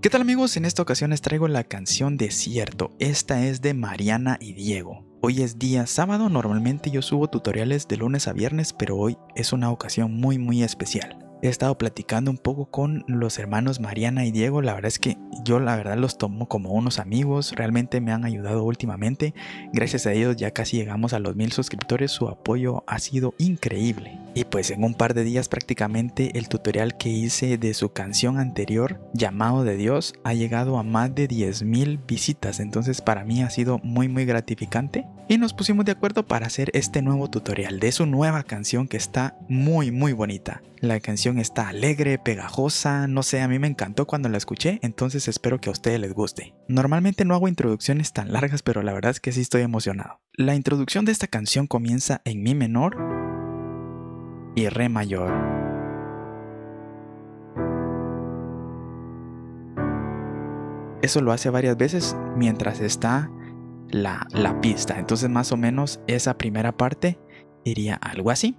¿Qué tal amigos? En esta ocasión les traigo la canción Desierto. Esta es de Mariana y Diego. Hoy es día sábado, normalmente yo subo tutoriales de lunes a viernes, pero hoy es una ocasión muy muy especial he estado platicando un poco con los hermanos Mariana y Diego. La verdad es que yo la verdad los tomo como unos amigos. Realmente me han ayudado últimamente. Gracias a ellos ya casi llegamos a los mil suscriptores. Su apoyo ha sido increíble. Y pues en un par de días prácticamente el tutorial que hice de su canción anterior, Llamado de Dios, ha llegado a más de 10.000 visitas. Entonces para mí ha sido muy muy gratificante. Y nos pusimos de acuerdo para hacer este nuevo tutorial de su nueva canción que está muy muy bonita. La canción está alegre, pegajosa, no sé, a mí me encantó cuando la escuché, entonces espero que a ustedes les guste. Normalmente no hago introducciones tan largas, pero la verdad es que sí estoy emocionado. La introducción de esta canción comienza en mi menor y re mayor. Eso lo hace varias veces mientras está la, la pista, entonces más o menos esa primera parte iría algo así.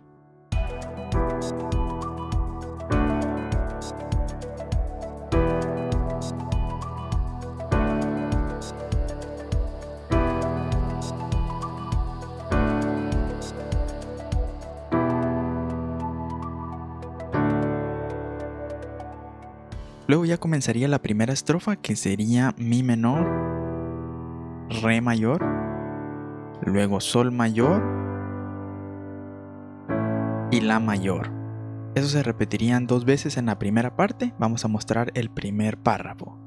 Luego ya comenzaría la primera estrofa que sería Mi menor, Re mayor, luego Sol mayor y La mayor. Eso se repetirían dos veces en la primera parte. Vamos a mostrar el primer párrafo.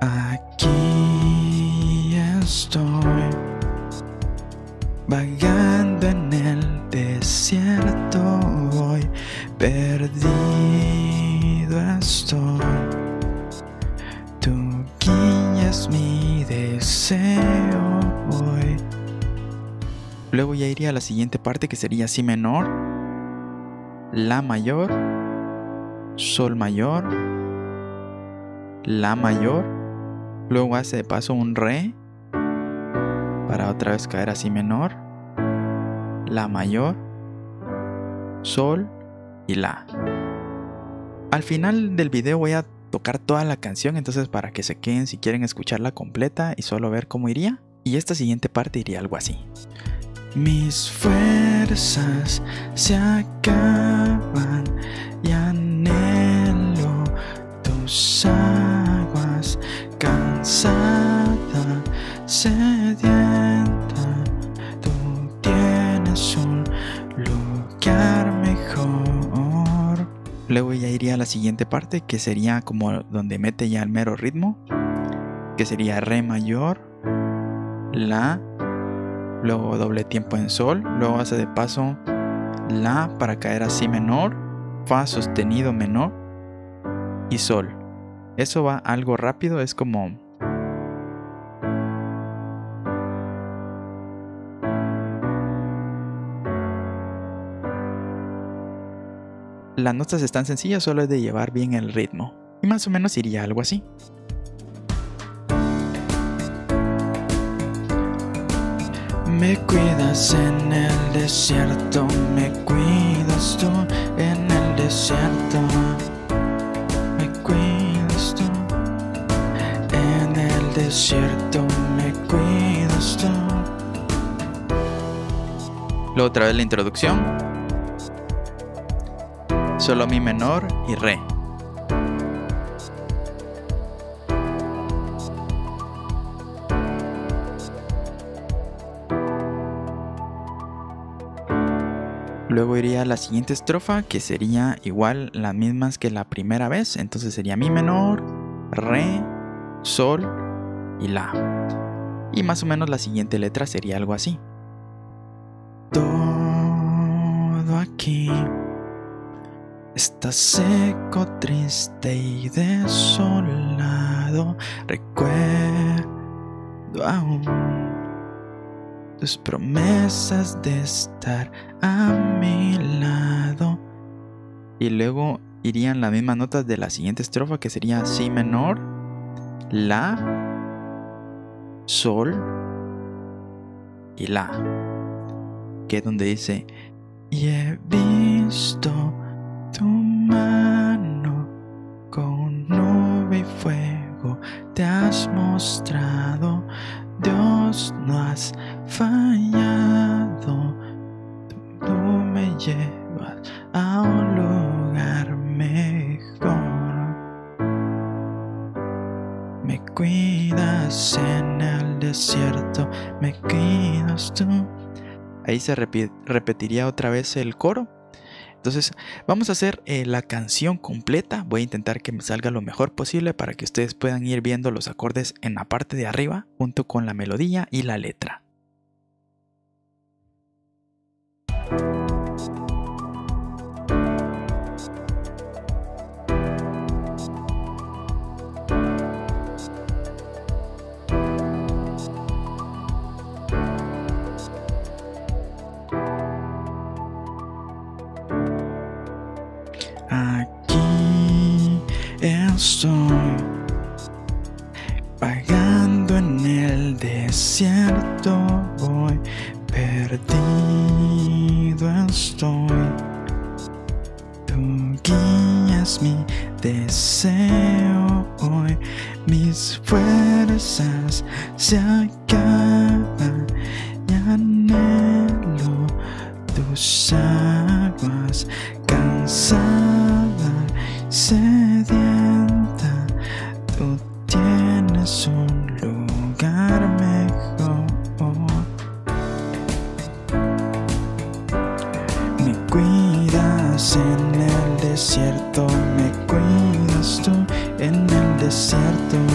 Aquí estoy vagando en el desierto hoy, perdido es mi deseo hoy. Luego ya iría a la siguiente parte que sería Si menor, La mayor, Sol mayor, La mayor. Luego hace de paso un Re para otra vez caer a Si menor, La mayor, Sol y La. Al final del video voy a tocar toda la canción, entonces para que se queden si quieren escucharla completa y solo ver cómo iría. Y esta siguiente parte iría algo así. Mis fuerzas se acaban y Luego ya iría a la siguiente parte, que sería como donde mete ya el mero ritmo, que sería Re mayor, La, luego doble tiempo en Sol, luego hace de paso La para caer a Si menor, Fa sostenido menor y Sol. Eso va algo rápido, es como Las notas están sencillas, solo es de llevar bien el ritmo. Y más o menos iría algo así. Me cuidas en el desierto, me cuidas tú en el desierto. Me cuidas tú en el desierto, me cuidas tú. Luego otra vez la introducción solo mi menor y re. Luego iría la siguiente estrofa que sería igual las mismas que la primera vez. Entonces sería mi menor, re, sol y la. Y más o menos la siguiente letra sería algo así. Todo aquí Está seco, triste y desolado. Recuerdo aún tus promesas de estar a mi lado. Y luego irían las mismas notas de la siguiente estrofa que sería Si menor, La, Sol y La. Que es donde dice, y he visto mano con nube y has mostrado, Dios no has fallado. Tú me llevas a un lugar mejor. Me cuidas en el desierto, me cuidas tú. Ahí se repetiría otra vez el coro. Entonces vamos a hacer eh, la canción completa. Voy a intentar que me salga lo mejor posible para que ustedes puedan ir viendo los acordes en la parte de arriba junto con la melodía y la letra. Estoy pagando en el desierto voy perdido estoy. Tú guías mi deseo hoy. Mis fuerzas se acaban. Y anhelo tus aguas cansada Desierto.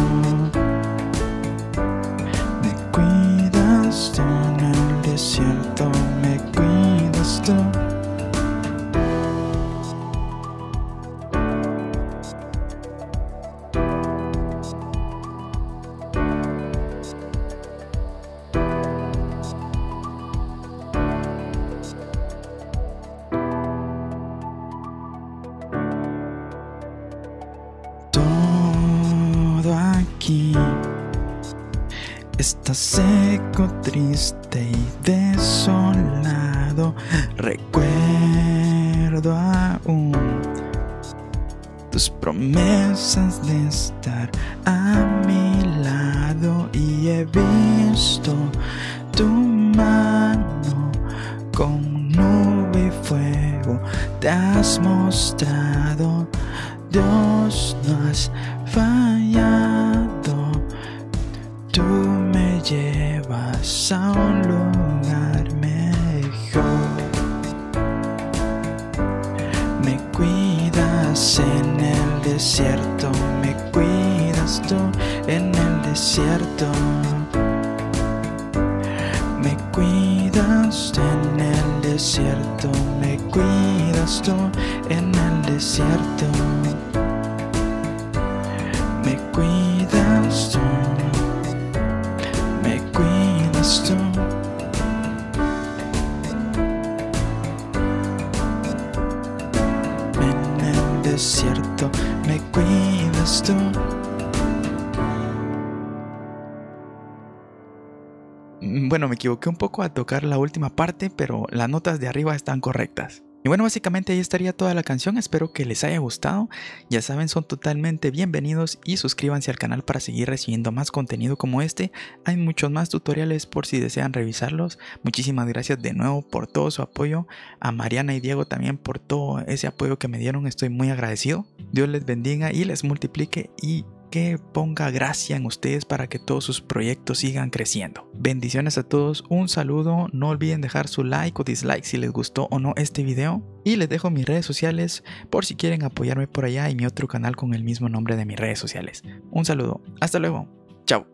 Seco, triste y desolado. Recuerdo aún tus promesas de estar a mi lado y he visto tu mano con nube y fuego. Te has mostrado, Dios no has fallado. Llevas a un lugar mejor. Me cuidas en el desierto, me cuidas tú en el desierto. Me cuidas en el desierto, me cuidas tú en el desierto. Bueno, me equivoqué un poco a tocar la última parte, pero las notas de arriba están correctas. Y bueno, básicamente ahí estaría toda la canción, espero que les haya gustado. Ya saben, son totalmente bienvenidos y suscríbanse al canal para seguir recibiendo más contenido como este. Hay muchos más tutoriales por si desean revisarlos. Muchísimas gracias de nuevo por todo su apoyo. A Mariana y Diego también por todo ese apoyo que me dieron, estoy muy agradecido. Dios les bendiga y les multiplique y que ponga gracia en ustedes para que todos sus proyectos sigan creciendo. Bendiciones a todos, un saludo, no olviden dejar su like o dislike si les gustó o no este video y les dejo mis redes sociales por si quieren apoyarme por allá y mi otro canal con el mismo nombre de mis redes sociales. Un saludo, hasta luego, chao.